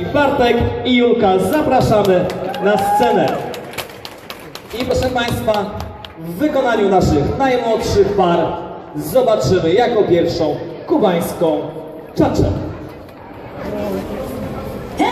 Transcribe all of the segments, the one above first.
Kwieciński. Bartek i Julka, zapraszamy na scenę. I proszę Państwa, w wykonaniu naszych najmłodszych par zobaczymy jako pierwszą kubańską czaczę. Teraz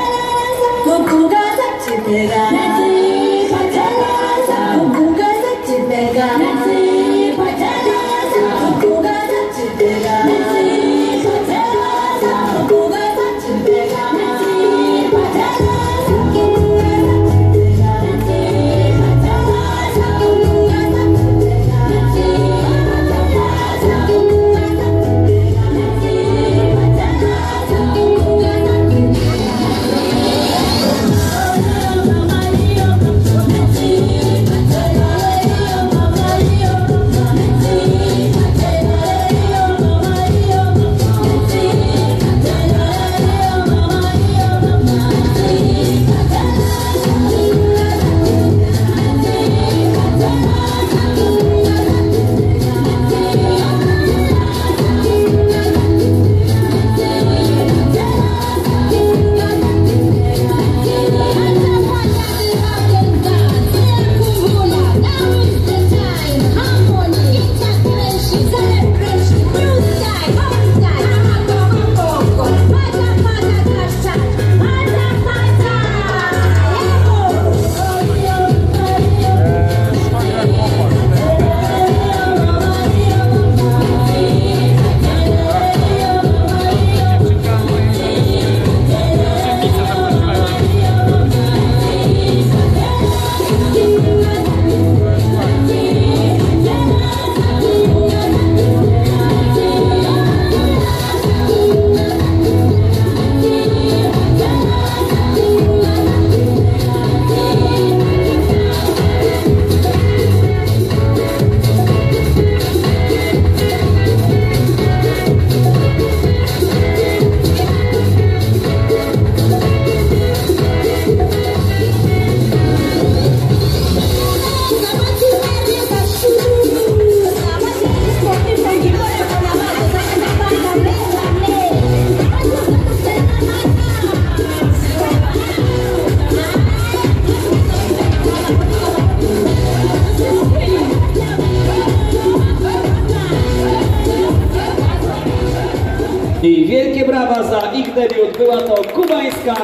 brawa za ich debiut. Była to kubańska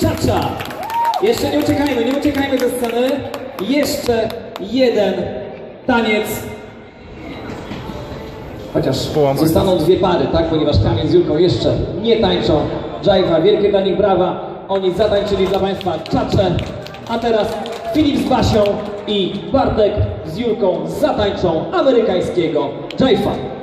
czacza. Jeszcze nie uciekajmy, nie uciekajmy ze sceny. Jeszcze jeden taniec. Chociaż zostaną dwie pary, tak? Ponieważ Kamil z Julką jeszcze nie tańczą. Jaiwa, wielkie dla nich brawa. Oni zatańczyli dla Państwa czacze. A teraz Filip z Basią i Bartek z Julką zatańczą amerykańskiego Jaifa.